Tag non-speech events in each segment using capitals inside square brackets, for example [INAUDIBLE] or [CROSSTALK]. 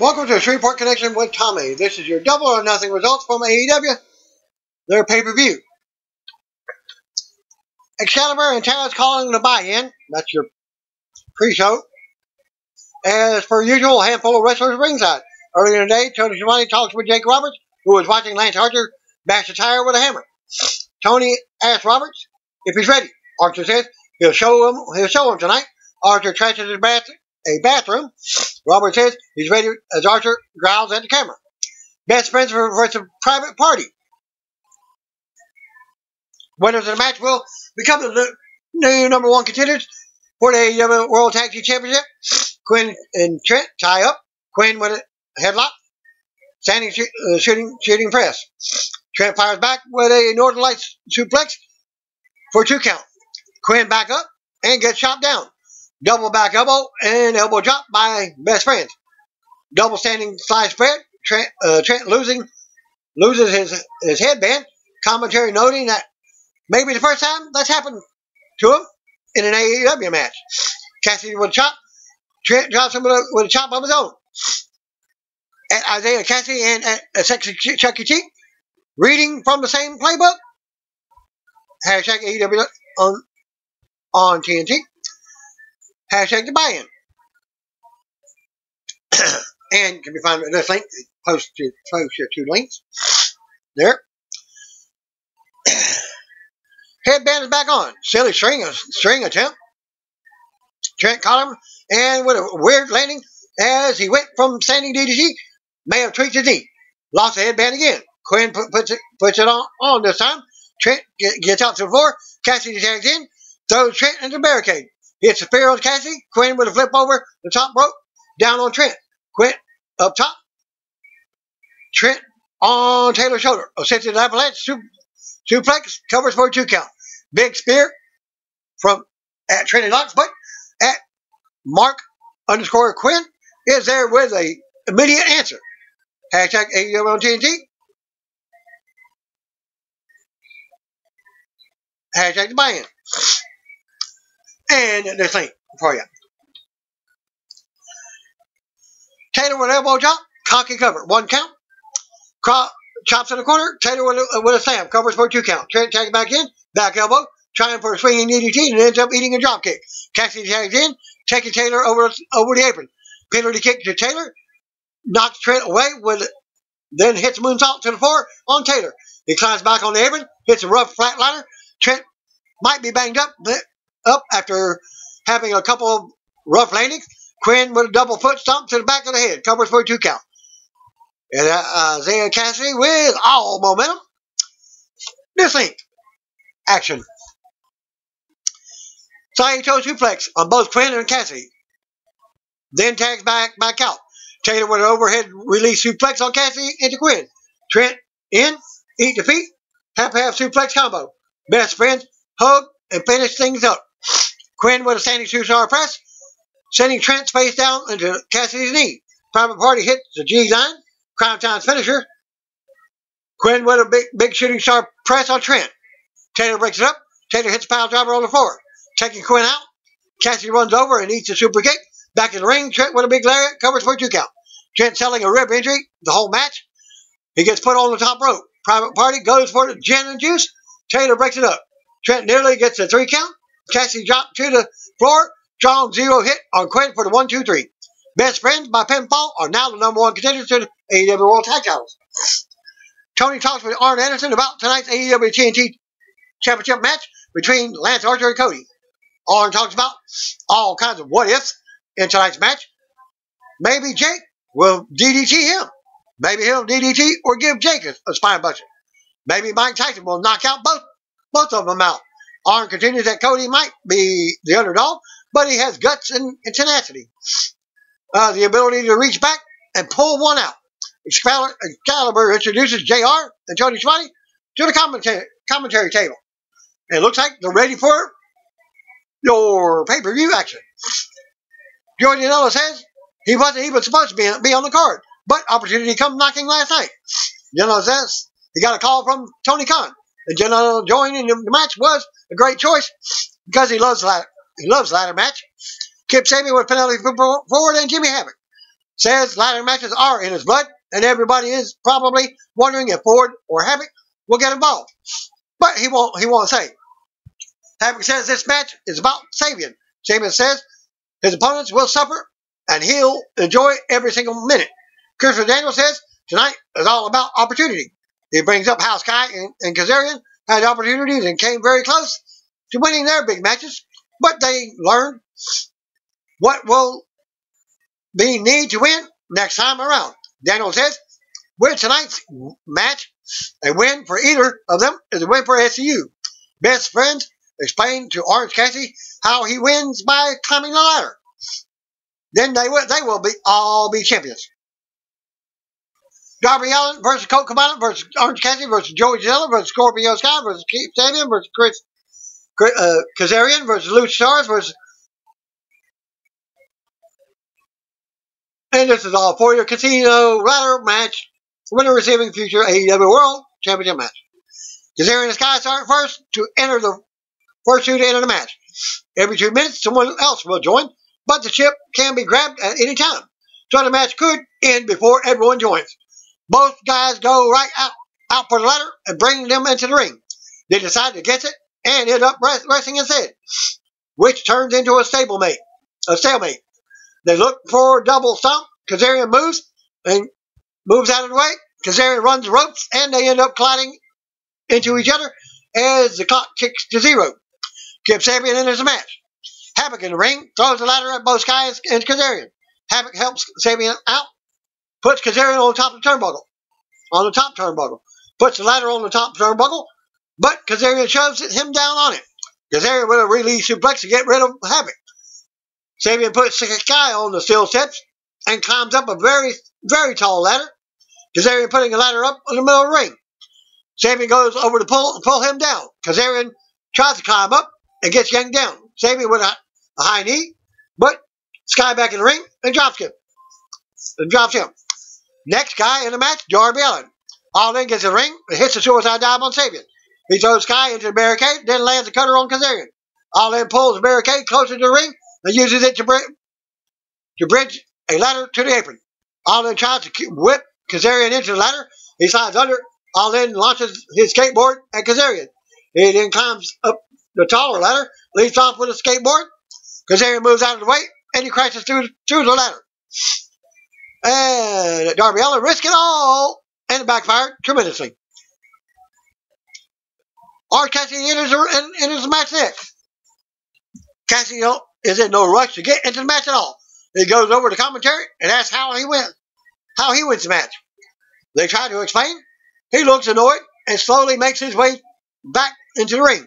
Welcome to Shreveport Connection with Tommy. This is your double or nothing results from AEW, their pay-per-view. Excalibur and Taz calling the buy-in. That's your pre-show. As per usual, a handful of wrestlers ringside. Earlier in the day, Tony Schiavone talks with Jake Roberts, who was watching Lance Archer bash a tire with a hammer. Tony asks Roberts if he's ready. Archer says he'll show him. He'll show him tonight. Archer trashes his bath, a bathroom. Robert says he's ready as Archer growls at the camera. Best friends for, some private party. Winners of the match will become the new number one contenders for the AEW World Tag Team Championship. Quinn and Trent tie up. Quinn with a headlock. Standing uh, shooting shooting press. Trent fires back with a Northern Lights suplex for two count. Quinn back up and gets shot down. Double back elbow and elbow drop by best friends. Double standing side spread. Trent, uh, Trent losing loses his his headband. Commentary noting that maybe the first time that's happened to him in an AEW match. Cassidy with a chop. Trent drops him with a, with a chop of his own. At Isiah Cassidy and at a sexy Chucky Cheek, reading from the same playbook. Hashtag AEW on on TNT. Hashtag the buy-in. [CLEARS THROAT] and can be found at this link. Post to two links. There. [CLEARS THROAT] Headband is back on. Silly string string attempt. Trent caught him and with a weird landing as he went from standing DDT, may have tweaked his knee. Lost the headband again. Quinn put, puts it puts it on, on this time. Trent get, gets out to the floor. Cassidy tags in, throws Trent into the barricade. Hits the spear on Cassidy. Quinn with a flip over the top rope. Down on Trent. Quinn up top. Trent on Taylor's shoulder. Ascended avalanche suplex. Covers for a two count. Big spear from at Trinity Locks, but at Mark underscore Quinn is there with a immediate answer. Hashtag AEW on TNT. Hashtag the buy-in. And thing for you. Taylor with elbow drop, cocky cover, one count. Cro- chops in the corner, Taylor with a, with a slam, covers for two count. Trent tags back in, back elbow, trying for a swinging DDT and ends up eating a drop kick. Cassidy tags in, taking Taylor over over the apron. Penalty kick to Taylor, knocks Trent away with then hits moonsault to the floor on Taylor. He climbs back on the apron, hits a rough flatliner. Trent might be banged up up after having a couple of rough landings. Quinn with a double foot stomp to the back of the head, covers for a two count. And uh, Isiah Cassidy with all momentum. This link. Action. Saito suplex on both Quinn and Cassidy. Then tags back back out. Taylor with an overhead release suplex on Cassidy into Quinn. Trent in, eat the feet, half half suplex combo. Best friends hug and finish things up. Quinn with a standing two-star press, sending Trent's face down into Cassidy's knee. Private Party hits the G9, Crime Time's finisher. Quinn with a big big shooting star press on Trent. Taylor breaks it up. Taylor hits a pile driver on the floor. Taking Quinn out. Cassidy runs over and eats a super kick. Back in the ring, Trent with a big lariat covers for two count. Trent selling a rib injury the whole match. He gets put on the top rope. Private Party goes for the gin and juice. Taylor breaks it up. Trent nearly gets a three count. Cassidy dropped to the floor. Strong zero hit on Quinn for the one, two, three. Best friends by pinfall are now the number one contenders to the AEW World Tag Titles. Tony talks with Arn Anderson about tonight's AEW TNT Championship match between Lance Archer and Cody. Arn talks about all kinds of what ifs in tonight's match. Maybe Jake will DDT him. Maybe he'll DDT or give Jake a spine buster. Maybe Mike Tyson will knock out both both of them out. Arn continues that Cody might be the underdog, but he has guts and, and tenacity. Uh, the ability to reach back and pull one out. Excalibur introduces JR and Tony Schiavone to the commentary, commentary table. It looks like they're ready for your pay-per-view action. Jordan Janela says he wasn't even supposed to be, be on the card, but opportunity come knocking last night. Janela says he got a call from Tony Khan, and Janela joining the match was a great choice because he loves ladder, he loves ladder match. Kip Sabian with Penelope Ford and Jimmy Havoc. says ladder matches are in his blood, and everybody is probably wondering if Ford or Havoc will get involved. But he won't. He won't say. Havoc says this match is about Sabian. Sabian says his opponents will suffer, and he'll enjoy every single minute. Christopher Daniel says tonight is all about opportunity. He brings up how Sky and, and Kazarian had opportunities and came very close to winning their big matches, but they learned what will be need to win next time around. Daniel says, with tonight's match, a win for either of them is a win for SCU. Best friends explain to Orange Cassidy how he wins by climbing the ladder. Then they will, they will be all be champions. Darby Allin versus Colt Cabana versus Orange Cassidy versus Joey Janela versus Scorpio Sky versus Keith Sabian versus Chris uh, Kazarian versus Luchasaurus versus And this is all for your casino ladder match. Winner receiving future AEW World Championship match. Kazarian and Sky start first to enter the first two to enter the match. Every two minutes, someone else will join, but the chip can be grabbed at any time. So the match could end before everyone joins. Both guys go right out, out for the ladder and bring them into the ring. They decide to get it and end up resting instead, which turns into a stablemate. A stalemate. They look for a double stomp. Kazarian moves and moves out of the way. Kazarian runs the ropes and they end up colliding into each other as the clock ticks to zero. Kip Sabian enters the match. Havoc in the ring throws the ladder at both Sky and Kazarian. Havoc helps Sabian out, puts Kazarian on top of the turnbuckle. On the top turnbuckle. Puts the ladder on the top turnbuckle, but Kazarian shoves him down on it. Kazarian with a release suplex to get rid of Havoc. Sabian puts Sky on the steel steps and climbs up a very, very tall ladder. Kazarian putting a ladder up in the middle of the ring. Sabian goes over to pull, pull him down. Kazarian tries to climb up and gets yanked down. Sabian with a, a high knee, but Sky back in the ring and drops him. And drops him. Next guy in the match, Darby Allin. All in gets the ring and hits a suicide dive on Sabian. He throws Sky into the barricade, then lands a cutter on Kazarian. Allin pulls the barricade closer to the ring and uses it to, bring, to bridge a ladder to the apron. Allin tries to whip Kazarian into the ladder. He slides under. Allin launches his skateboard at Kazarian. He then climbs up the taller ladder, leaps off with a skateboard. Kazarian moves out of the way, and he crashes through, through the ladder. And Darby Allin risked it all, and it backfired tremendously. Orange Cassidy enters, enters the match next. Cassidy is in no rush to get into the match at all. He goes over to commentary and asks how he wins, how he wins the match. They try to explain. He looks annoyed and slowly makes his way back into the ring.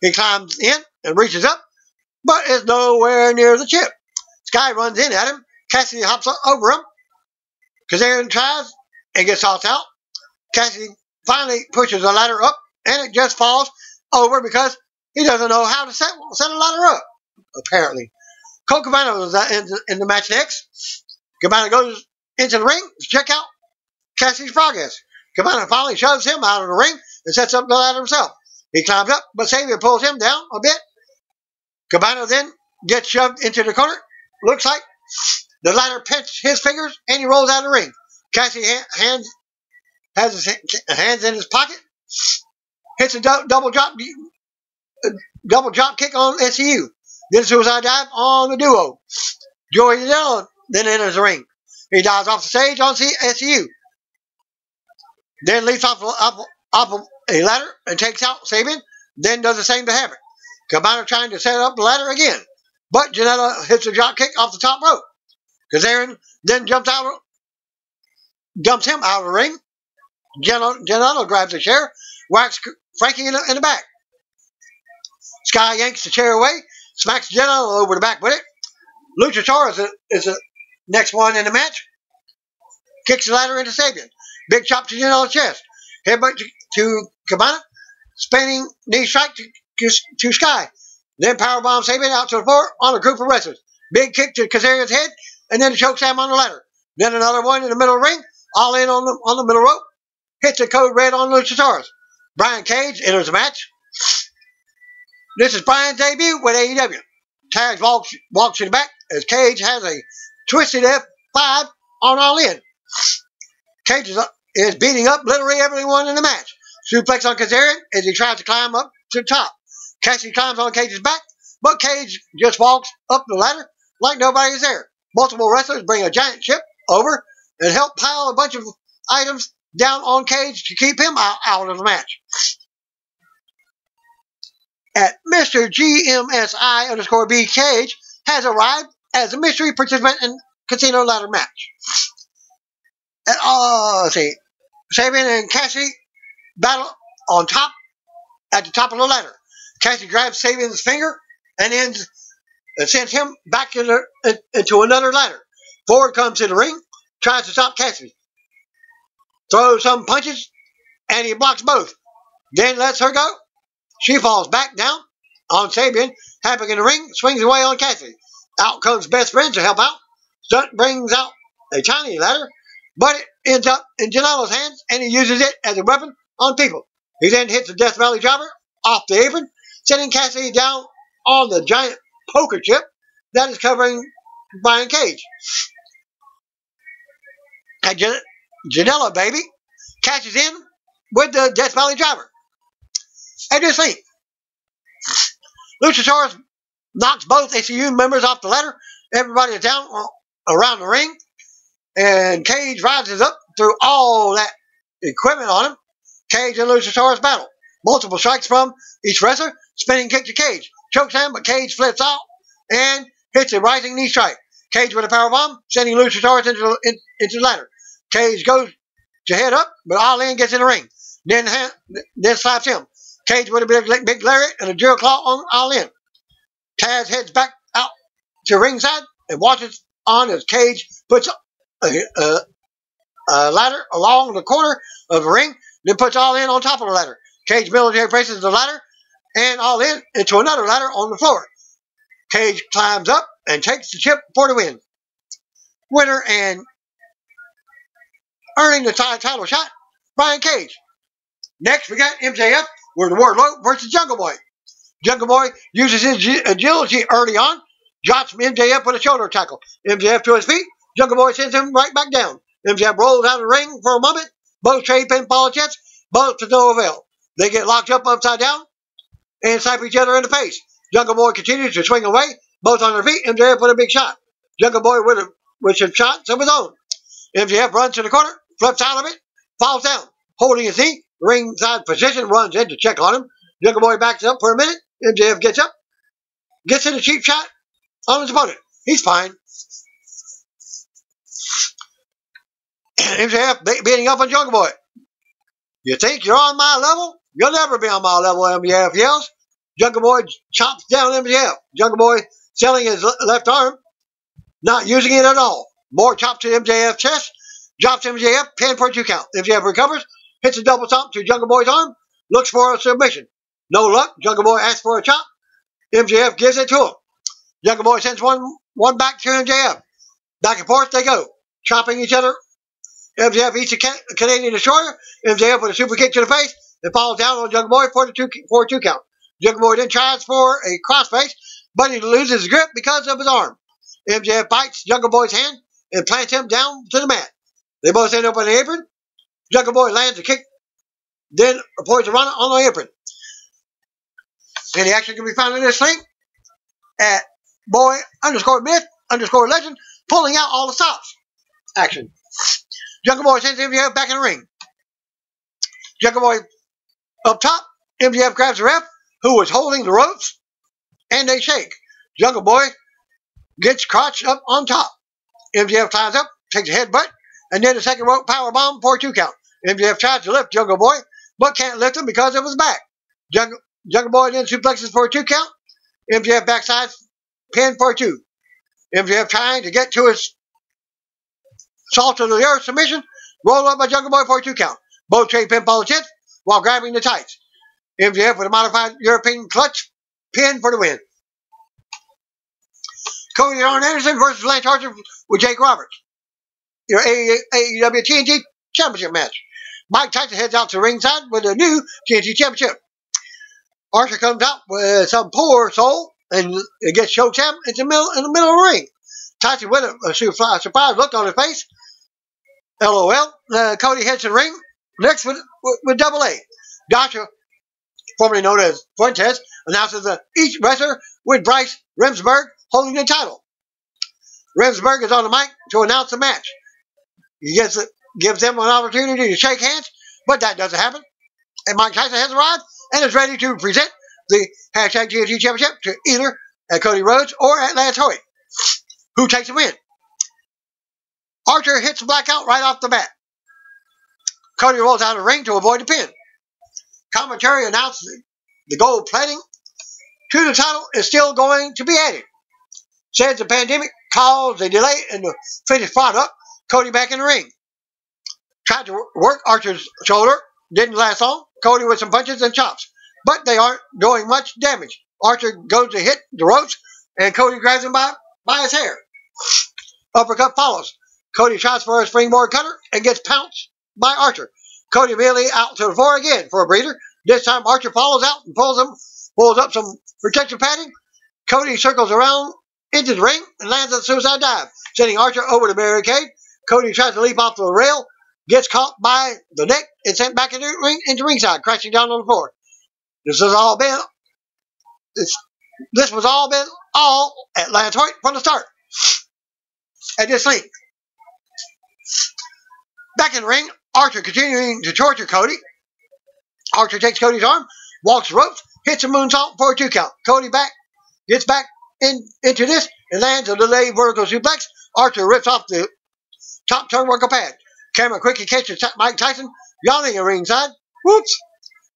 He climbs in and reaches up, but is nowhere near the chip. Sky runs in at him. Cassidy hops over him. Kazarian tries and gets tossed out. Cassidy finally pushes the ladder up, and it just falls over because he doesn't know how to set, set a ladder up, apparently. Colt Cabana was in, in the match next. Cabana goes into the ring to check out Cassidy's progress. Cabana finally shoves him out of the ring and sets up the ladder himself. He climbs up, but Sabian pulls him down a bit. Cabana then gets shoved into the corner. Looks like the ladder pinches his fingers and he rolls out of the ring. Cassidy hands has his hands in his pocket, hits a double drop, uh, double drop kick on SCU. Then suicide dive on the duo. Joey Dillon then enters the ring. He dives off the stage on SCU. Then leaps off a ladder and takes out Sabian. Then does the same to Havoc. Cabana trying to set up the ladder again. But Janela hits a drop kick off the top rope. Kazarian then jumps out, jumps him out of the ring. Janela grabs a chair, whacks Frankie in the, in the back. Sky yanks the chair away smacks Janela over the back with it. Luchasaurus is, is the next one in the match. Kicks the ladder into Sabian. Big chop to Janela's chest. Headbutt to, to Cabana. Spinning knee strike to, to Sky. Then powerbomb Sabian out to the floor on a group of wrestlers. Big kick to Kazarian's head, and then a choke slam on the ladder. Then another one in the middle ring, Allin on the on the middle rope. Hits a code red on Luchasaurus. Brian Cage enters the match. This is Brian's debut with AEW. Taz walks, walks in the back as Cage has a twisted F five on Allin. Cage is, is beating up literally everyone in the match. Suplex on Kazarian as he tries to climb up to the top. Cassidy climbs on Cage's back, but Cage just walks up the ladder like nobody is there. Multiple wrestlers bring a giant ship over and help pile a bunch of items down on Cage to keep him out, out of the match. At Mr. GMSI underscore B Cage has arrived as a mystery participant in casino ladder match. And, uh, let's see. Sabian and Cassie battle on top, at the top of the ladder. Cassie grabs Sabian's finger and ends, and sends him back into, into another ladder. Ford comes in the ring, tries to stop Cassie. Throws some punches, and he blocks both. Then lets her go. She falls back down on Sabian, happening in the ring, swings away on Cassie. Out comes best friend to help out. Stunt brings out a tiny ladder, but it ends up in Janela's hands, and he uses it as a weapon on people. He then hits the Death Valley Driver off the apron, sending Cassidy down on the giant poker chip that is covering Brian Cage. And Jan- baby, catches in with the Death Valley Driver. And just think, Luchasaurus knocks both ACU members off the ladder. Everybody is down uh, around the ring. And Cage rises up through all that equipment on him. Cage and Luchasaurus battle. Multiple strikes from each wrestler. Spinning kick to Cage. Chokes him, but Cage flips out and hits a rising knee strike. Cage with a power bomb, sending Luchasaurus into, in, into the ladder. Cage goes to head up, but Allin gets in the ring. Then, then slaps him. Cage with a big, big lariat and a drill claw on Allin. Taz heads back out to ringside and watches on as Cage puts a, a, a ladder along the corner of the ring, then puts Allin on top of the ladder. Cage military presses the ladder and Allin into another ladder on the floor. Cage climbs up and takes the chip for the win. Winner and earning the title shot, Brian Cage. Next, we got MJF with Wardlow versus Jungle Boy. Jungle Boy uses his agility early on, drops MJF with a shoulder tackle. MJF to his feet, Jungle Boy sends him right back down. MJF rolls out of the ring for a moment. Both trade pinfall attempts, both to no avail. They get locked up upside down and slap each other in the face. Jungle Boy continues to swing away, both on their feet. MJF with a big shot. Jungle Boy with, a, with some shots of his own. MJF runs to the corner, flips out of it, falls down, holding his knee, ringside position, runs in to check on him. Jungle Boy backs up for a minute. MJF gets up, gets in a cheap shot on his opponent. He's fine. [CLEARS THROAT] MJF beating up on Jungle Boy. You think you're on my level? You'll never be on my level, MJF yells. Jungle Boy chops down MJF. Jungle Boy selling his left arm, not using it at all. More chops to MJF chest, drops MJF, pin for two count. MJF recovers, hits a double stomp to Jungle Boy's arm, looks for a submission. No luck. Jungle Boy asks for a chop. MJF gives it to him. Jungle Boy sends one one back to MJF. Back and forth they go, chopping each other. MJF eats a Canadian destroyer. MJF with a super kick to the face and falls down on Jungle Boy for the two for a two count. Jungle Boy then tries for a crossface, but he loses his grip because of his arm. MJF bites Jungle Boy's hand and plants him down to the mat. They both end up on the apron. Jungle Boy lands a kick, then a run on the apron. And the action can be found in this link at boy underscore myth underscore legend, pulling out all the stops. Action. Jungle Boy sends MJF back in the ring. Jungle Boy up top, MJF grabs the ref, who was holding the ropes, and they shake. Jungle Boy gets crotch up on top. MJF climbs up, takes a headbutt, and then a second rope power bomb for a two count. MJF tries to lift Jungle Boy, but can't lift him because of his back. Jungle, Jungle Boy then suplexes for a two count. MJF backside pin for two. MJF trying to get to his salt to the earth submission, roll up by Jungle Boy for a two count. Both trade pinfall attempts while grabbing the tights. MJF with a modified European clutch pin for the win. Cody Arn Anderson versus Lance Archer with Jake Roberts. Your AEW TNT Championship match. Mike Tyson heads out to ringside with a new TNT Championship. Archer comes out with some poor soul and gets choked out in the middle in the middle of the ring. Tyson with a, a surprised look on his face. LOL. Uh, Cody heads to the ring. Next with, with, Double A. Doctor, formerly known as Fuentes, announces that each wrestler with Bryce Remsburg holding the title. Remsburg is on the mic to announce the match. He gives, gives them an opportunity to shake hands, but that doesn't happen. And Mike Tyson has arrived and is ready to present the hashtag TNT Championship to either at Cody Rhodes or at Lance Hoyt. Who takes the win? Archer hits blackout right off the bat. Cody rolls out of the ring to avoid the pin. Commentary announces the gold plating to the title is still going to be added. Says the pandemic caused a delay in the finished product. Cody back in the ring. Tried to work Archer's shoulder. Didn't last long. Cody with some punches and chops. But they aren't doing much damage. Archer goes to hit the ropes, and Cody grabs him by, by his hair. Uppercut follows. Cody tries for a springboard cutter and gets pounced by Archer. Cody immediately out to the floor again for a breather. This time Archer follows out and pulls him, pulls up some protective padding. Cody circles around into the ring and lands a suicide dive, sending Archer over the barricade. Cody tries to leap off the rail, gets caught by the neck, and sent back into ring into ringside, crashing down on the floor. This has all been this, this was all been all at Lance Hoyt from the start. At this link. Back in the ring, Archer continuing to torture Cody. Archer takes Cody's arm, walks ropes, hits a moonsault for a two count. Cody back, gets back in, into this and lands a delayed vertical suplex. Archer rips off the top turnbuckle pad. Camera quickly catches Mike Tyson yawning at ringside. Whoops.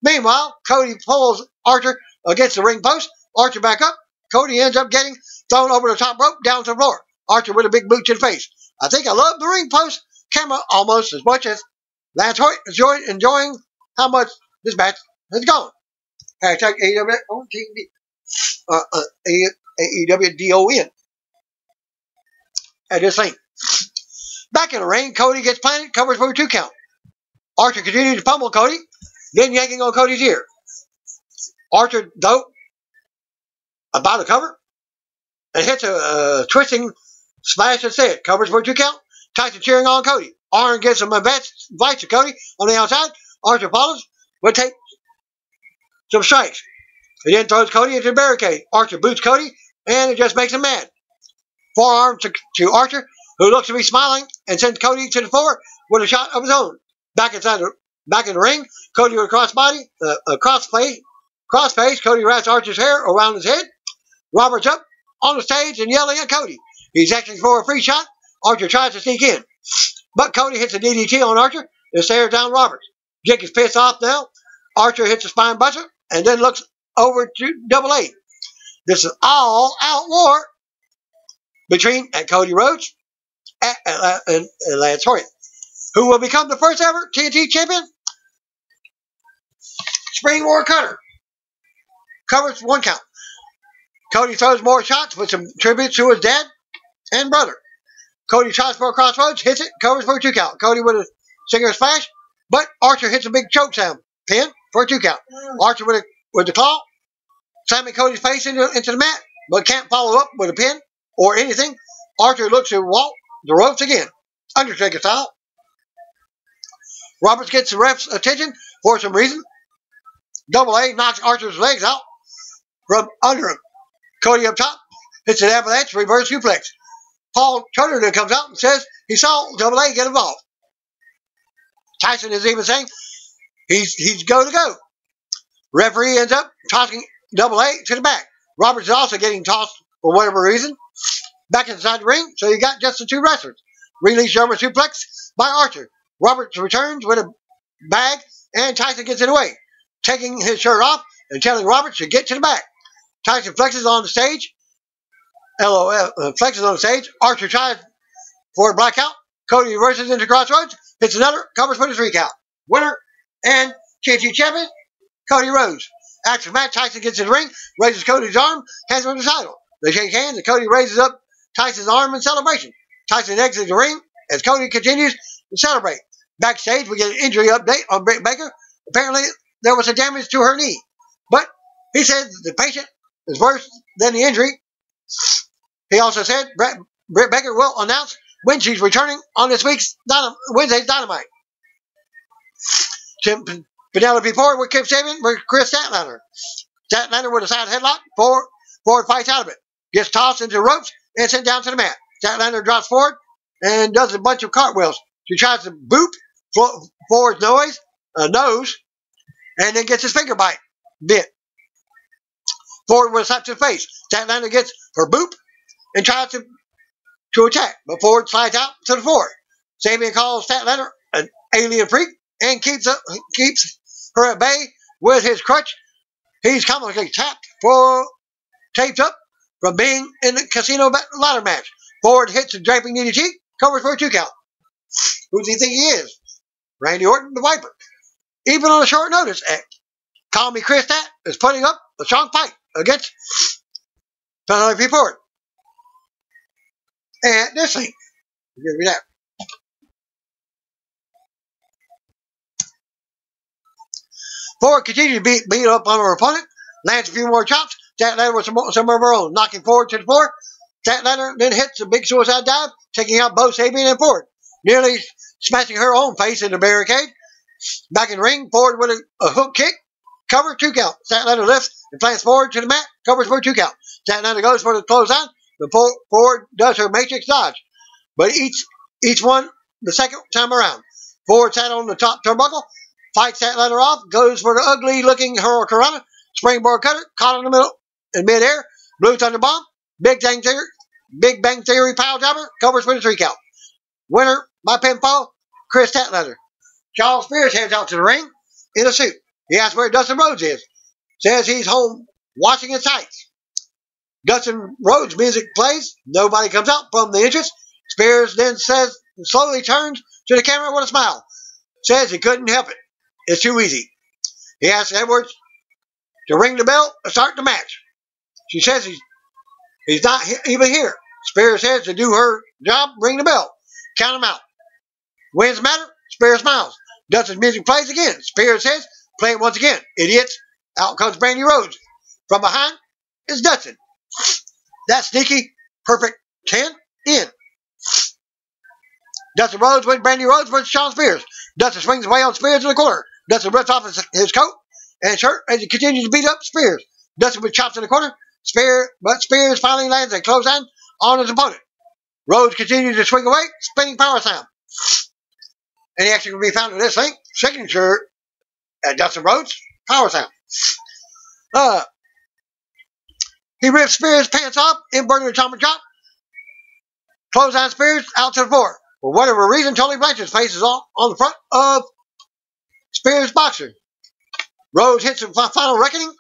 Meanwhile, Cody pulls Archer against the ring post. Archer back up. Cody ends up getting thrown over the top rope down to the floor. Archer with a big boot to the face. I think I love the ring post camera almost as much as Lance Hoyt enjoying, enjoying how much this match has gone. Hashtag AEW on TV. Uh, uh, AEW D-O-N. At this thing. Back in the ring, Cody gets planted, covers for a two count. Archer continues to pummel Cody, then yanking on Cody's ear. Archer, though, about to cover, and hits a twisting smash instead. Covers for a two count. Tyson cheering on Cody. Arn gives some advice to Cody on the outside. Archer follows, but take some strikes. He then throws Cody into the barricade. Archer boots Cody, and it just makes him mad. Forearm to, to Archer, who looks to be smiling, and sends Cody to the floor with a shot of his own. Back inside the back in the ring, Cody with a crossbody, uh, a crossface, crossface. Cody wraps Archer's hair around his head. Roberts up on the stage and yelling at Cody. He's asking for a free shot. Archer tries to sneak in, but Cody hits a DDT on Archer and stares down Roberts. Jake is pissed off now. Archer hits a spine buster and then looks over to Double A. This is all out war between Cody Rhodes and, and, and Lance Hoyt. Who will become the first ever TNT champion? Springboard Cutter. Covers one count. Cody throws more shots with some tributes to his dad and brother. Cody tries for a Cross Rhodes, hits it, covers for a two count. Cody with a singer splash, but Archer hits a big choke slam. pin for a two count. Archer with a with the claw, slamming Cody's face into, into the mat, but can't follow up with a pin or anything. Archer looks to walk the ropes again, Undertaker style. Roberts gets the ref's attention for some reason. Double A knocks Archer's legs out from under him. Cody up top hits an avalanche reverse suplex. Paul Turner then comes out and says he saw Double A get involved. Tyson is even saying he's he's go to go. Referee ends up tossing Double A to the back. Roberts is also getting tossed for whatever reason back inside the ring. So you got just the two wrestlers. Release German suplex by Archer. Roberts returns with a bag, and Tyson gets it away, taking his shirt off and telling Roberts to get to the back. Tyson flexes on the stage. LOL uh, flexes on stage. Archer tries for a blackout. Cody reverses into Cross Rhodes. Hits another. Covers for the three count. Winner and TNT champion Cody Rhodes. After the match, Tyson gets in the ring, raises Cody's arm, hands him the title. They shake hands, and Cody raises up Tyson's arm in celebration. Tyson exits the ring as Cody continues to celebrate. Backstage, we get an injury update on Britt Baker. Apparently, there was a damage to her knee, but he said the patient is worse than the injury. He also said Britt Baker will announce when she's returning on this week's Dynam- Wednesday's Dynamite. Tim Penelope Ford with Kip Sabian with Kris Statlander. Statlander with a side headlock. Ford, Ford fights out of it. Gets tossed into the ropes and sent down to the mat. Statlander drops forward and does a bunch of cartwheels. She tries to boop Ford's nose, uh, nose and then gets his finger bite bit. Ford with a slap to the face. Statlander gets her boop and tries to, to attack, but Ford slides out to the floor. Sabian calls Statlander an alien freak and keeps up, keeps her at bay with his crutch. He's comically tapped for taped up from being in the casino ladder match. Ford hits a draping DDT, covers for a two count. Who does he think he is? Randy Orton, the Viper. Even on a short notice, Call Me Chris That is putting up a strong fight against Penelope Ford. And this thing, give me that. Ford continues to beat, beat up on her opponent, lands a few more chops. Statlander with some, some of her own, knocking Ford to the floor. Statlander then hits a big suicide dive, taking out both Sabian and Ford, nearly smashing her own face in the barricade. Back in the ring, Ford with a, a hook kick, cover, two count. Statlander lifts and plants forward to the mat, covers for two count. Statlander goes for the clothesline, but Ford does her matrix dodge. But each each one the second time around. Ford sat on the top turnbuckle, fights Statlander off, goes for the ugly looking Hurricanrana, springboard cutter, caught in the middle in midair, blue thunder bomb, big bang theory, big bang theory pile driver, covers for the three count. Winner by pinfall, Kris Statlander. Charles Spears heads out to the ring in a suit. He asks where Dustin Rhodes is. Says he's home watching his sights. Dustin Rhodes' music plays. Nobody comes out from the entrance. Spears then says, slowly turns to the camera with a smile. Says he couldn't help it. It's too easy. He asks Edwards to ring the bell and start the match. She says he's, he's not even here. Spears says to do her job, ring the bell. Count him out. Wins matter. Spears smiles. Dustin's music plays again. Spears says, play it once again. Idiots. Out comes Brandi Rhodes. From behind is Dustin. That sneaky, perfect 10 in. Dustin Rhodes wins Brandi Rhodes versus Shawn Spears. Dustin swings away on Spears in the corner. Dustin rips off his, his coat and shirt as he continues to beat up Spears. Dustin with chops in the corner. Spear, but Spears finally lands a clothesline on his opponent. Rhodes continues to swing away, spinning power slam. And he actually can be found in this link, signature at Dustin Rhodes, power slam. Uh, he rips Spears' pants off, inverted atomic drop, clothesline Spears out to the floor. For whatever reason, Tully Blanchard's face is on, on the front of Spears' boxer. Rhodes hits the final reckoning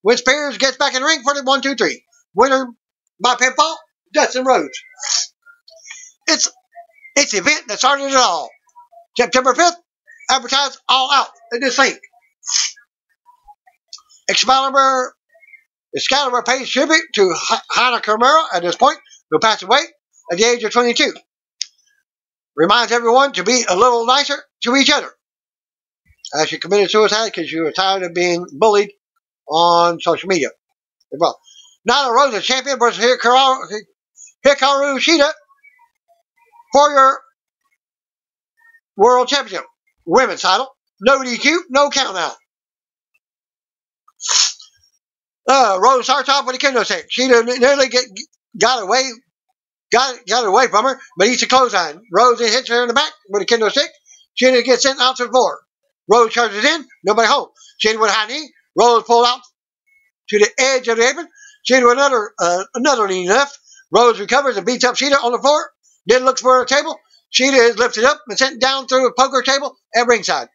when Spears gets back in the ring for the 1 2 3. Winner by pinfall, Dustin Rhodes. It's it's the event that started it all. September 5th, advertised all out in this link. Excalibur, Excalibur pays tribute to Hana Kimura at this point, who passed away at the age of 22. Reminds everyone to be a little nicer to each other. As she committed suicide because she was tired of being bullied on social media. Well, Nyla Rose champion versus Hikaru, Hikaru Shida for your World Championship women's title. No DQ, no count out. Uh, Rose starts off with a kendo stick. She nearly get, got away, got got away from her, but eats a clothesline. Rose hits her in the back with a kendo stick. She gets sent out to the floor. Rose charges in, nobody home. She with a high knee. Rose pulled out to the edge of the apron. She with another uh, another knee left. Rose recovers and beats up Shida on the floor. Then looks for a table. Shida is lifted up and sent down through a poker table at ringside.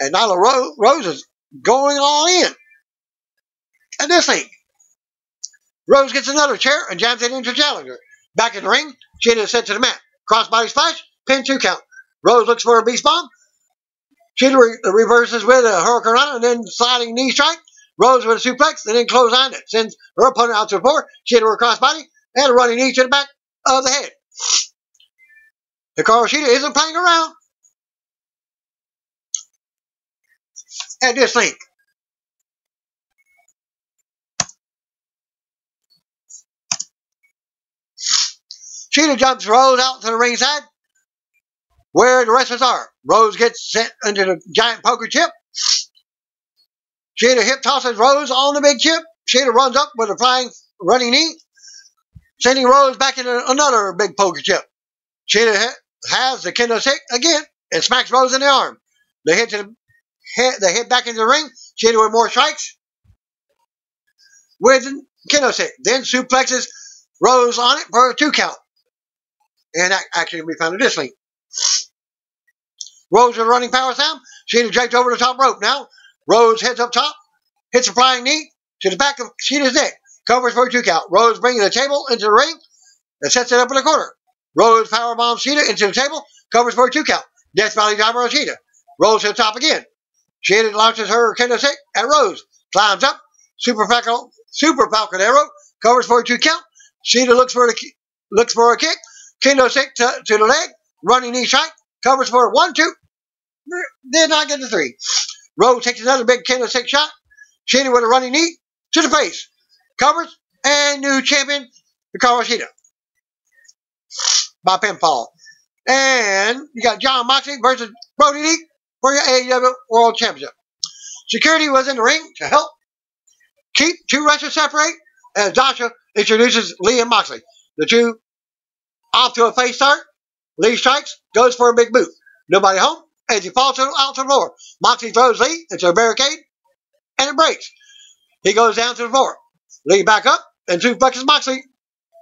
And Nyla Ro- Rose is going all in. And this thing. Rose gets another chair and jams it into Challenger. Back in the ring, Shida is sent to the mat. Crossbody splash, pin two count. Rose looks for a beast bomb. Shida re- reverses with a Hurricanrana and then sliding knee strike. Rose with a suplex and then close on it. Sends her opponent out to the floor. Shida with a crossbody and a running knee to the back of the head. Hikaru Shida isn't playing around. At this link. Shida jumps Rose out to the ringside where the wrestlers are. Rose gets sent into the giant poker chip. Shida hip tosses Rose on the big chip. Shida runs up with a flying running knee, sending Rose back into another big poker chip. Shida has the kendo stick again and smacks Rose in the arm. They hit to the they hit back into the ring. Shida with more strikes with kendo stick. Then suplexes Rose on it for a two count. And that actually we found a this link. Rose with a running power slam. Shida draped over the top rope now. Rose heads up top, hits a flying knee to the back of Shida's neck, covers for a two count. Rose brings the table into the ring and sets it up in the corner. Rose power bombs Shida into the table, covers for a two count. Death Valley driver on Shida. Rose to the top again. Shida launches her kendo stick at Rose. Climbs up. Super Falcon, Super Falcon Arrow covers for a two count. Shida looks for the looks for a kick. Kendo stick to, to the leg. Running knee strike. Covers for one two. Did not get the three. Rose takes another big kendo stick shot. Shida with a running knee to the face. Covers and new champion Hikaru Shida by pinfall. And you got Jon Moxley versus Brodie Lee for your AEW World Championship. Security was in the ring to help keep two wrestlers separate as Dasha introduces Lee and Moxley. The two off to a face start. Lee strikes, goes for a big boot. Nobody home as he falls out to the floor. Moxley throws Lee into a barricade and it breaks. He goes down to the floor. Lee back up and two suplexes Moxley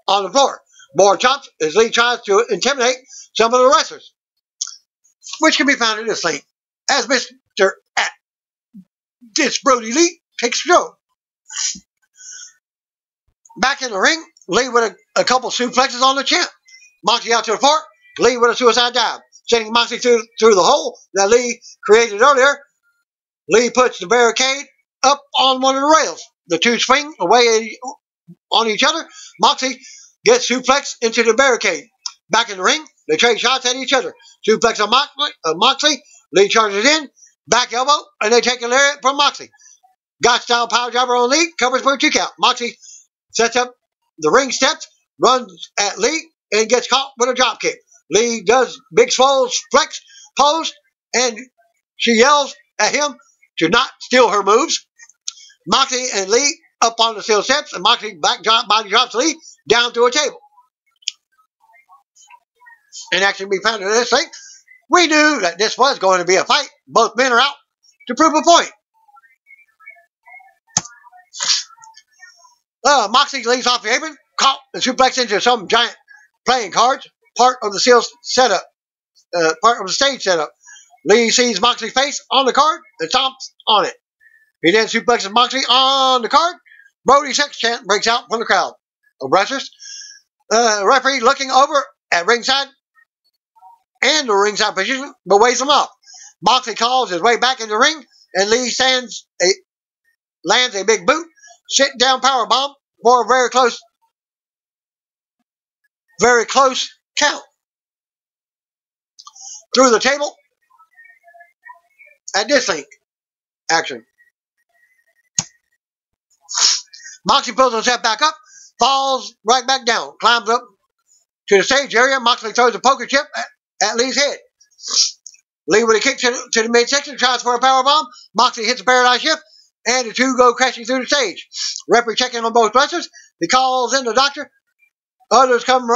on the floor. More chops as Lee tries to intimidate some of the wrestlers, which can be found in this link as Mr. At this Brodie Lee takes control. Back in the ring, Lee with a, a couple suplexes on the chin. Moxley out to the floor. Lee with a suicide dive, sending Moxley through, through the hole that Lee created earlier. Lee puts the barricade up on one of the rails. The two swing away on each other. Moxley gets suplex into the barricade. Back in the ring, they trade shots at each other. Suplex on Moxley, uh. Lee charges in, back elbow, and they take a lariat from Moxley. Got style power driver on Lee, covers for a two count. Moxley sets up the ring steps, runs at Lee, and gets caught with a drop kick. Lee does big swole flex pose, and she yells at him to not steal her moves. Moxley and Lee up on the steel steps, and Moxley back drop, body drops Lee down to a table. And actually, we found this thing, we knew that this was going to be a fight. Both men are out to prove a point. Uh, Moxley leaves off the apron, caught and suplex into some giant playing cards, part of the sales setup, uh, part of the stage setup. Lee sees Moxley's face on the card and stomps on it. He then suplexes Moxley on the card. Brodie sex chant breaks out from the crowd of wrestlers. Uh, referee looking over at ringside and the ringside position, but waves him off. Moxley calls his way back in the ring, and Lee stands a, lands a big boot, sit down power bomb for a very close, very close count. Through the table at this link. Action. Moxley pulls himself back up, falls right back down, climbs up to the stage area. Moxley throws a poker chip at, at Lee's head. Lee with a kick to, to the midsection, tries for a power bomb. Moxley hits a paradigm shift, and the two go crashing through the stage. Referee checking on both wrestlers. He calls in the doctor. Others come,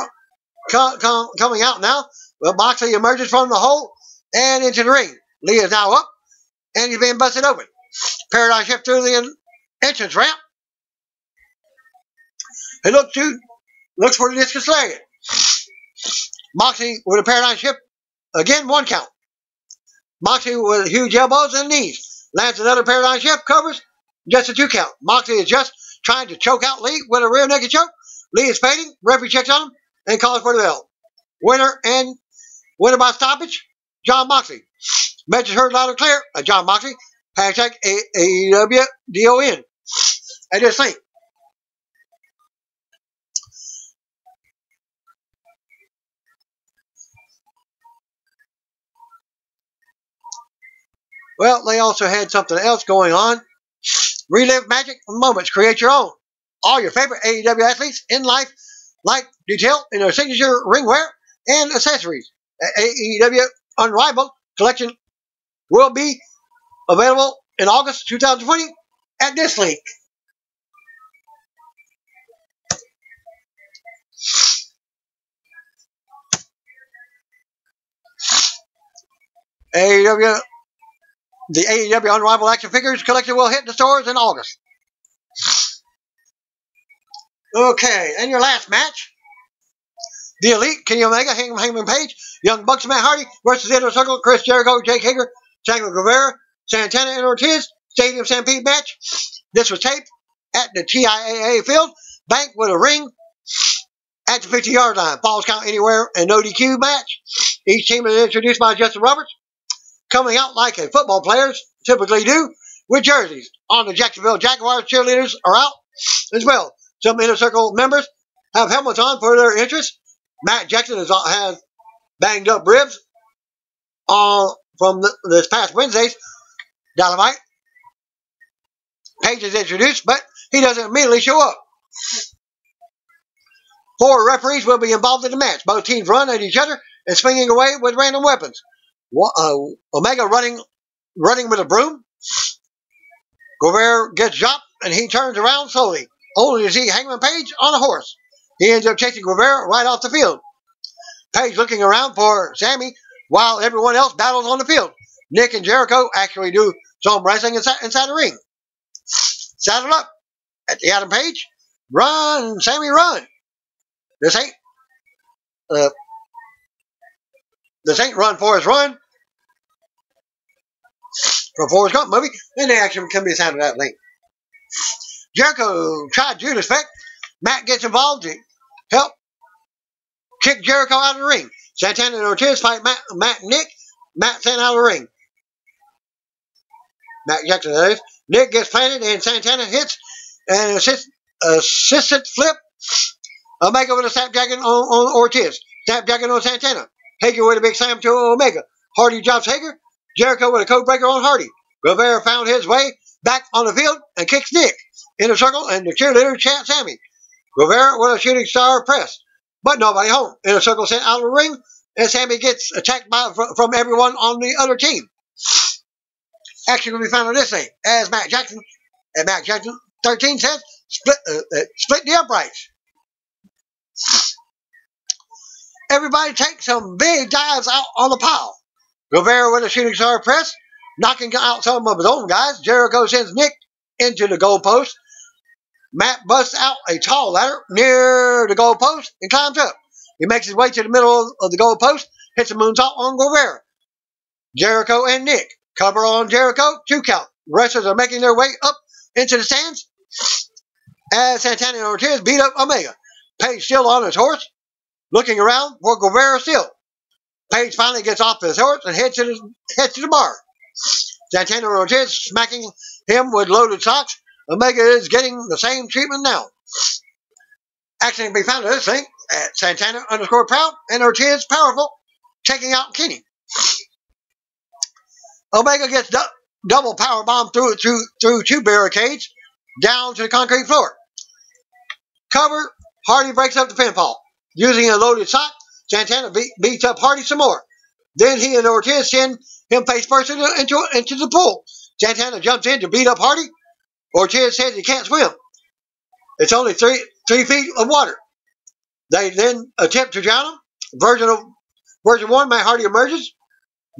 coming out now. Well, Moxley emerges from the hole and into the ring. Lee is now up, and he's being busted open. Paradigm shift through the entrance ramp. He looks to looks for the discus lariat. Moxley with a paradigm shift. Again, one count. Moxley with huge elbows and knees. Lands another paradigm shift, covers, just a two count. Moxley is just trying to choke out Lee with a rear naked choke. Lee is fading. Referee checks on him and calls for the bell. Winner and winner by stoppage, Jon Moxley. Message heard loud and clear. Uh, Jon Moxley. Hashtag AEW DON. I just think. Well, they also had something else going on. Relive magic moments. Create your own. All your favorite AEW athletes in life, like detail in their signature ringwear and accessories. AEW Unrivaled collection will be available in August 2020 at this link. AEW, the AEW Unrivaled Action Figures collection will hit the stores in August. Okay, and your last match. The Elite, Kenny Omega, Hangman, Hangman Page, Young Bucks, Matt Hardy versus Inner Circle, Chris Jericho, Jake Hager, Sangre Guevara, Santana, and Ortiz. Stadium Stampede match. This was taped at the TIAA field. Bank with a ring at the 50 yard line. Falls count anywhere and no DQ match. Each team is introduced by Justin Roberts, coming out like a football players typically do with jerseys. On the Jacksonville Jaguars, cheerleaders are out as well. Some inner circle members have helmets on for their interest. Matt Jackson has, banged up ribs uh, from the, this past Wednesday's Dynamite. Page is introduced, but he doesn't immediately show up. Four referees will be involved in the match. Both teams run at each other and swinging away with random weapons. Uh, Omega running, running with a broom. Guevara gets dropped and he turns around slowly, only to see Hangman Page on a horse. He ends up chasing Guevara right off the field. Page looking around for Sammy while everyone else battles on the field. Nick and Jericho actually do some wrestling inside, inside the ring. Saddle up at the Adam Page. Run, Sammy, run. This ain't uh, this ain't Run Forrest Run from Forrest Gump movie. And the action can be sounded that link. Jericho tried Judas effect. Matt gets involved to help kick Jericho out of the ring. Santana and Ortiz fight Matt, Matt Nick. Matt sent out of the ring. Matt Jackson, that is. Nick gets planted and Santana hits an assist, assisted flip. Omega with a snapdragon on, on Ortiz. Snapdragon on Santana. Hager with a big slam to Omega. Hardy drops Hager. Jericho with a code breaker on Hardy. Guevara found his way back on the field and kicks Nick in a circle and the cheerleader chants Sammy. Guevara with a shooting star press, but nobody home. In a circle sent out of the ring and Sammy gets attacked by, from everyone on the other team. Action will be found on this thing, as Matt Jackson, and Matt Jackson 13 says, split, uh, uh, split the uprights. Everybody takes some big dives out on the pile. Guevara with a shooting star press, knocking out some of his own guys. Jericho sends Nick into the goalpost. Matt busts out a tall ladder near the goalpost and climbs up. He makes his way to the middle of the goalpost, hits a moonsault on Guevara. Jericho and Nick cover on Jericho, two count. Wrestlers are making their way up into the stands as Santana and Ortiz beat up Omega. Page still on his horse, looking around for Guevara still. Page finally gets off his horse and heads to the, heads to the bar. Santana and Ortiz smacking him with loaded socks. Omega is getting the same treatment now. Action can be found at this thing at Santana underscore proud and Ortiz powerful, taking out Kenny. Omega gets du- double power bomb through through through two barricades down to the concrete floor. Cover. Hardy breaks up the pinfall using a loaded sock. Santana beat, beats up Hardy some more. Then he and Ortiz send him face first into, into, into the pool. Santana jumps in to beat up Hardy. Ortiz says he can't swim. It's only three three feet of water. They then attempt to drown him. Version of version one, Matt Hardy emerges.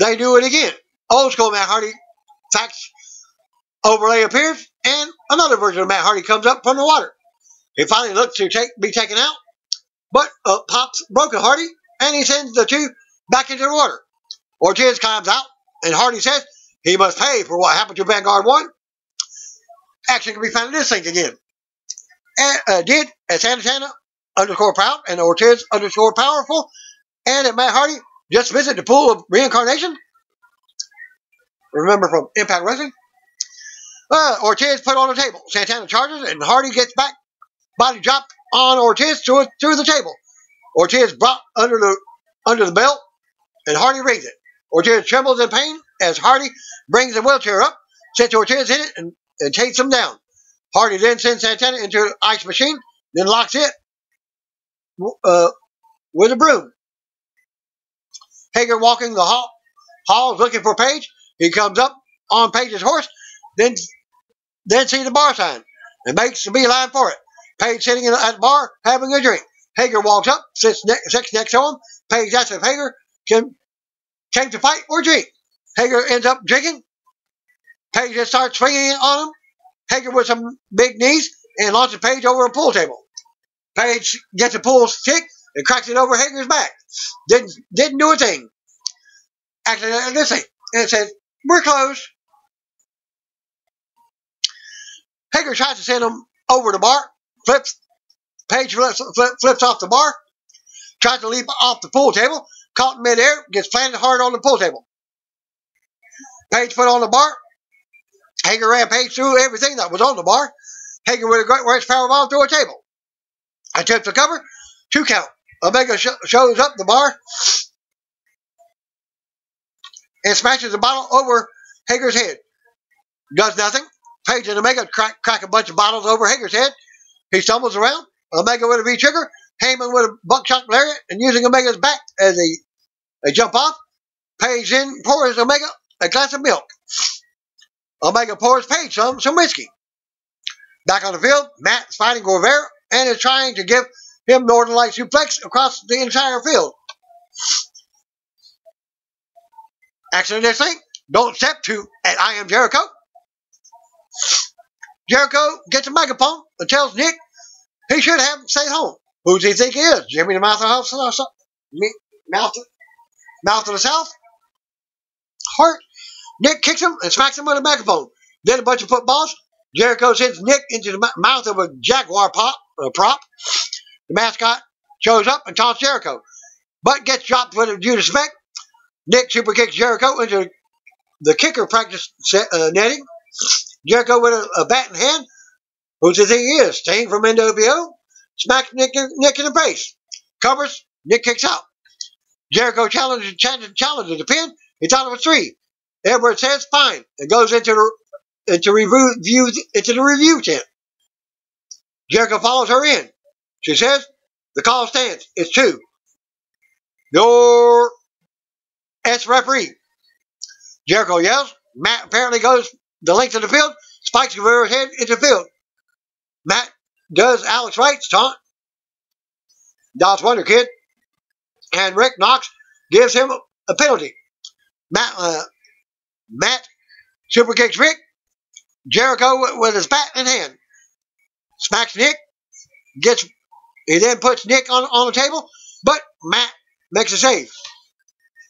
They do it again. Old school Matt Hardy fax overlay appears, and another version of Matt Hardy comes up from the water. He finally looks to take, be taken out, but pops Broken Hardy, and he sends the two back into the water. Ortiz climbs out, and Hardy says he must pay for what happened to Vanguard 1. Action can be found in this thing again. And, uh, did at Santana underscore proud and Ortiz underscore powerful, and at Matt Hardy just visit the pool of reincarnation. Remember from Impact Wrestling? Uh, Ortiz put on the table. Santana charges, and Hardy gets back. Body drop on Ortiz through, through the table. Ortiz brought under the under the belt, and Hardy rings it. Ortiz trembles in pain as Hardy brings the wheelchair up, sets Ortiz in it, and, and takes him down. Hardy then sends Santana into an ice machine, then locks it uh, with a broom. Hager walking the hall, halls looking for Page. He comes up on Page's horse, then then sees the bar sign and makes a beeline for it. Page sitting at the bar having a drink. Hager walks up, sits, ne- sits next to him. Page asks if Hager can came to fight or drink. Hager ends up drinking. Page just starts swinging on him. Hager with some big knees and launches Page over a pool table. Page gets a pool stick and cracks it over Hager's back. Didn't didn't do a thing. Actually, uh, this thing. And it says, we're closed. Hager tries to send him over the bar. Flips. Page flips, flips off the bar. Tries to leap off the pool table. Caught in midair. Gets planted hard on the pool table. Page put on the bar. Hager ran Page through everything that was on the bar. Hager with a great range power bomb through a table. Attempts to cover. Two count. Omega sh- shows up the bar and smashes the bottle over Hager's head. Does nothing. Page and Omega crack, crack a bunch of bottles over Hager's head. He stumbles around. Omega with a V trigger. Hangman with a buckshot lariat and using Omega's back as a, a jump off. Page in pours Omega a glass of milk. Omega pours Page some, some whiskey. Back on the field, Matt's fighting Guevara and is trying to give him Northern Light suplex across the entire field. Thing. Don't step to and I am Jericho. Jericho gets a megaphone and tells Nick he should have stayed home. Who does he think he is? Jimmy the Mouth of the South? Mouth, mouth of the South? Hart. Nick kicks him and smacks him with a megaphone. Then a bunch of footballs. Jericho sends Nick into the mouth of a jaguar pop, prop. The mascot shows up and taunts Jericho, but gets dropped with a Judas Smack. Nick super kicks Jericho into the kicker practice set, uh, netting. Jericho with a, a, bat in hand. Who's the thing he is? Sting from NWO. Smacks Nick, Nick in the face. Covers. Nick kicks out. Jericho challenges, challenges the pin. He thought it was three. Edward says fine and goes into the into review into the review tent. Jericho follows her in. She says the call stands. It's two. Your S referee. Jericho yells. Matt apparently goes the length of the field, spikes Guevara's head into the field. Matt does Alex Wright's taunt. Das Wunderkind. And Rick Knox gives him a penalty. Matt, uh, Matt super kicks Rick. Jericho with his bat in hand. Smacks Nick. Gets he then puts Nick on, on the table, but Matt makes a save.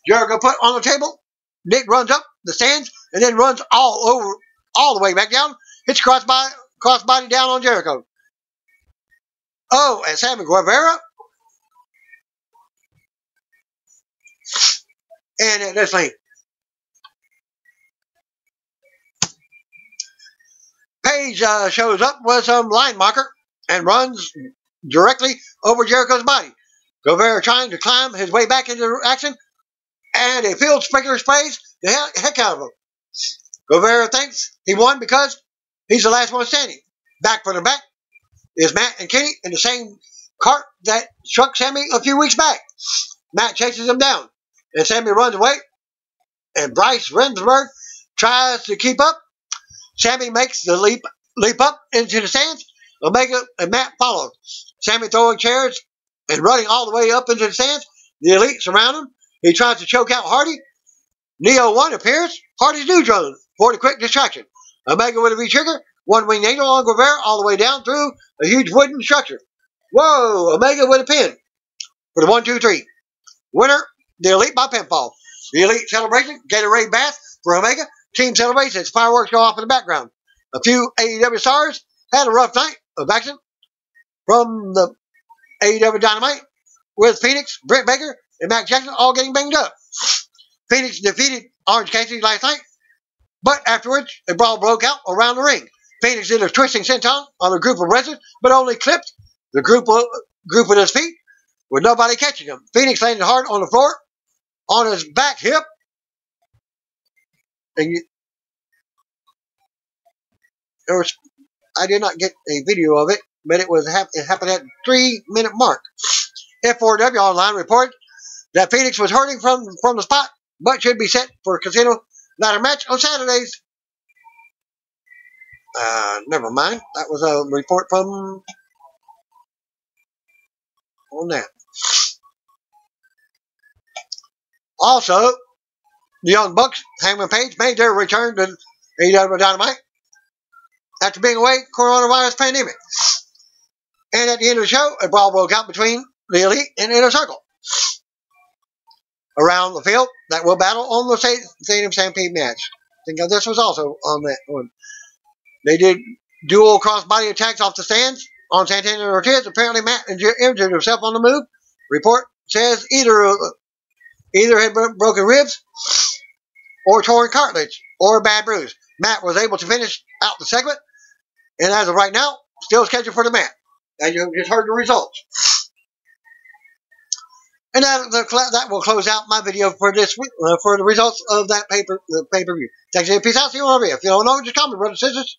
Jericho put on the table. Nick runs up the stands and then runs all over, all the way back down. Hits crossbody, crossbody down on Jericho. Oh, and Sammy Guevara. And uh, this thing. Page uh, shows up with some line marker and runs directly over Jericho's body. Guevara trying to climb his way back into action, and a field sprinkler sprays the heck out of him. Guevara thinks he won because he's the last one standing. Back for the back is Matt and Kenny in the same cart that struck Sammy a few weeks back. Matt chases him down, and Sammy runs away, and Bryce Remsburg tries to keep up. Sammy makes the leap leap up into the stands. Omega and Matt follow. Sammy throwing chairs and running all the way up into the stands. The elite surround him. He tries to choke out Hardy. Neo 1 appears. Hardy's new drone for the quick distraction. Omega with a V-trigger. One wing angle on Guevara all the way down through a huge wooden structure. Whoa! Omega with a pin for the one, two, three. Winner, the Elite by pinfall. The Elite celebration, Gatorade bath for Omega. Team celebrates as fireworks go off in the background. A few AEW stars had a rough night of action from the AEW Dynamite with Fenix, Britt Baker, and Matt Jackson all getting banged up. Fenix defeated Orange Cassidy last night, but afterwards a brawl broke out around the ring. Fenix did a twisting senton on a group of wrestlers, but only clipped the group of, group with his feet with nobody catching him. Fenix landed hard on the floor on his back hip. And you, there was, I did not get a video of it, but it was it happened at three minute mark. F4W Online reported that Fenix was hurting from, from the spot, but should be set for a casino ladder match on Saturdays. Uh, never mind. That was a report from on that. Also, the Young Bucks, Hangman Page, made their return to AEW Dynamite after being away coronavirus pandemic. And at the end of the show, a brawl broke out between the Elite and Inner Circle. Around the field, that will battle on the Stadium Stampede match. Think this was also on that one. They did dual crossbody attacks off the stands on Santana and Ortiz. Apparently, Matt injured himself on the move. Report says either either had broken ribs or torn cartilage or a bad bruise. Matt was able to finish out the segment, and as of right now, still scheduled for the match. And you just heard the results. And that, that will close out my video for this week, uh, for the results of that paper, the pay per view. Thanks, peace out. See you on the. If you don't know, just comment, brothers and sisters.